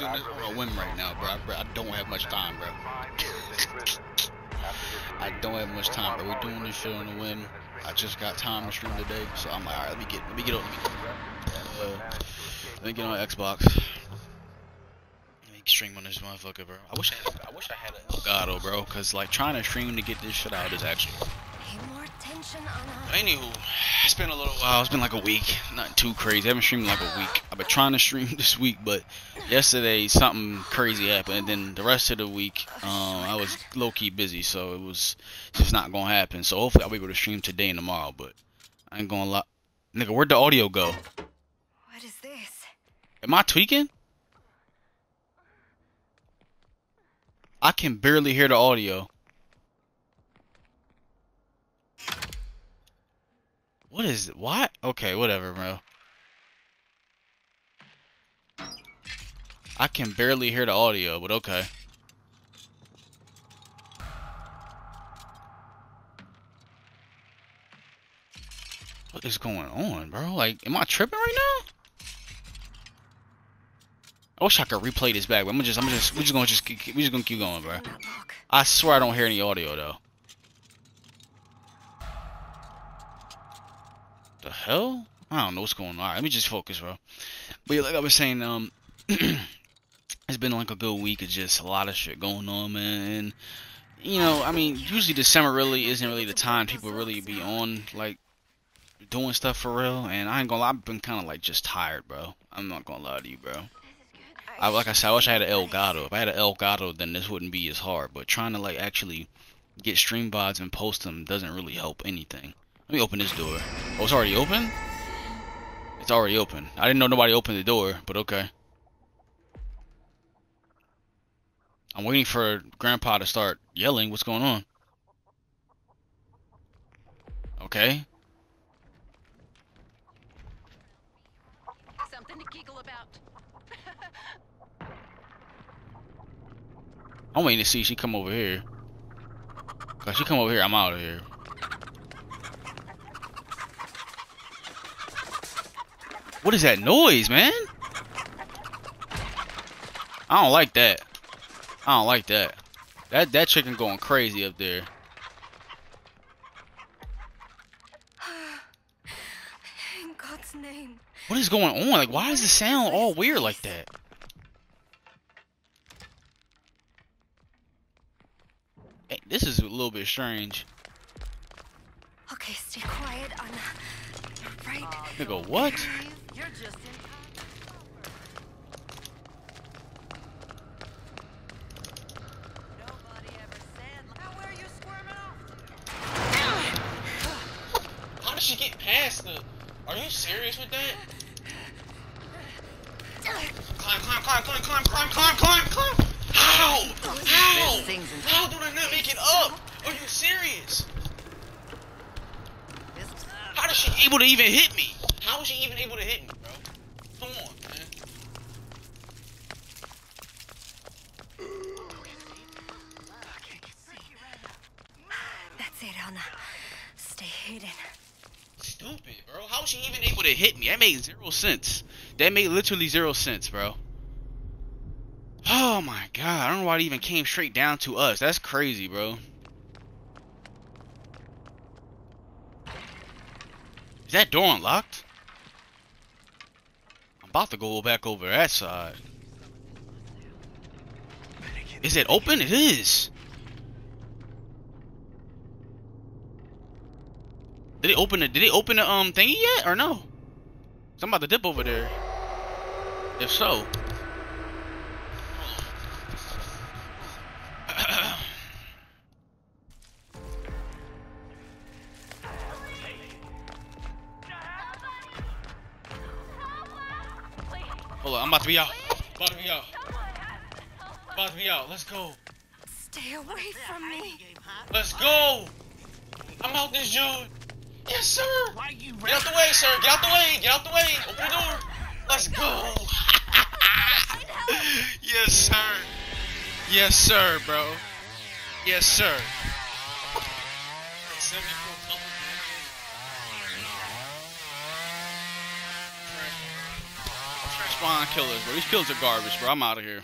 doing this on a whim right now, bro. bro. I don't have much time, bro. I don't have much time, bro. We're doing this shit on a whim. I just got time to stream today, so I'm like, all right, let me get, let me get on, let me, uh, let me get on Xbox. Let me stream on this motherfucker, bro. I wish I, had, I wish I had an Elgato, bro, cause like trying to stream to get this shit out is actually Anywho, it's been a little while. It's been like a week. Nothing too crazy. I haven't streamed like a week. I've been trying to stream this week, but yesterday something crazy happened. And then the rest of the week, um, I was low key busy, so it was just not gonna happen. So hopefully I'll be able to stream today and tomorrow. But I ain't gonna lie, nigga. Where'd the audio go? What is this? Am I tweaking? I can barely hear the audio. What is it? What? Okay, whatever, bro. I can barely hear the audio, but okay. What is going on, bro? Like, am I tripping right now? I wish I could replay this back, but I'm just, I'm just, we're just gonna just, we're just gonna keep going, bro. I swear I don't hear any audio though. The hell? I don't know what's going on. Alright, let me just focus, bro. But yeah, like I was saying, um, it's been like a good week of just a lot of shit going on, man. And, you know, I mean, usually December really isn't really the time people really be on, like, doing stuff for real. And I ain't gonna lie, I've been kind of like just tired, bro. I'm not gonna lie to you, bro. I, like I said, I wish I had an Elgato. If I had an Elgato, then this wouldn't be as hard. But trying to like actually get stream bots and post them doesn't really help anything. Let me open this door. Oh, it's already open? It's already open. I didn't know nobody opened the door, but okay. I'm waiting for Grandpa to start yelling. What's going on? Okay. Something to giggle about. I'm waiting to see she come over here. Cause she come over here, I'm out of here. What is that noise, man? I don't like that. I don't like that. That that chicken going crazy up there. In God's name. What is going on? Like, why is the sound all weird like that? Hey, this is a little bit strange. Okay, stay quiet, Ana. You're right. Nigga, what? You're just in Nobody ever said. Now where are you squirming off How did she get past the... Are you serious with that? Climb, climb, climb, climb, climb, climb, climb, climb, climb! How? How? How did I not make it up? Are you serious? She able to even hit me? How is she even able to hit me, bro? Come on, man. That's it, Ana. Stay hidden. Stupid, bro. How is she even able to hit me? That made zero sense. That made literally zero sense, bro. Oh my god, I don't know why it even came straight down to us. That's crazy, bro. Is that door unlocked? I'm about to go back over that side. Is it open? It is. Did it open it? Did it open the um thingy yet or no? I'm about to dip over there. If so. Hold on, I'm about to be out. About to be out. About to be out. Let's go. Stay away from me. Let's go. I'm out this joint. Yes, sir. Get out the way, sir. Get out the way. Get out the way. Open the door. Let's go. yes, sir. Yes, sir, bro. Yes, sir. Find killers, bro. These kills are garbage, bro. I'm out of here.